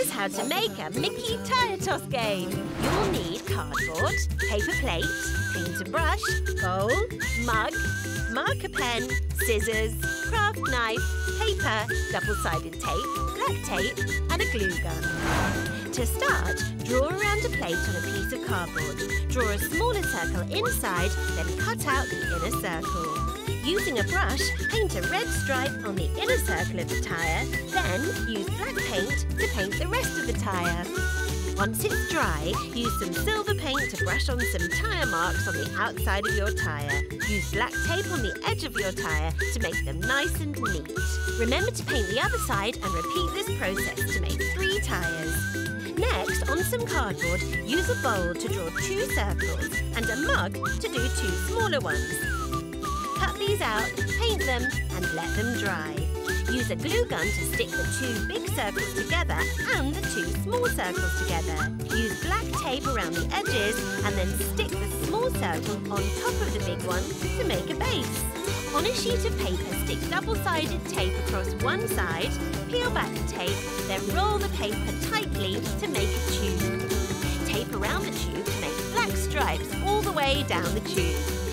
Here's how to make a Mickey tire toss game. You'll need cardboard, paper plate, paint and brush, bowl, mug, marker pen, scissors, craft knife, paper, double-sided tape, black tape and a glue gun. To start, draw around a plate on a piece of cardboard. Draw a smaller circle inside, then cut out the inner circle. Using a brush, paint a red stripe on the inner circle of the tyre, then use black paint to paint the rest of the tyre. Once it's dry, use some silver paint to brush on some tyre marks on the outside of your tyre. Use black tape on the edge of your tyre to make them nice and neat. Remember to paint the other side and repeat this process to make three tyres. Next, on some cardboard, use a bowl to draw two circles and a mug to do two smaller ones. These out, paint them and let them dry. Use a glue gun to stick the two big circles together and the two small circles together. Use black tape around the edges and then stick the small circle on top of the big one to make a base. On a sheet of paper, stick double-sided tape across one side, peel back the tape, then roll the paper tightly to make a tube. Tape around the tube to make black stripes all the way down the tube.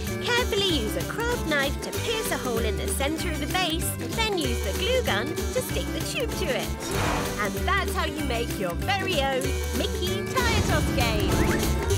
Craft knife to pierce a hole in the centre of the base, then use the glue gun to stick the tube to it. And that's how you make your very own Mickey Tire Toss game.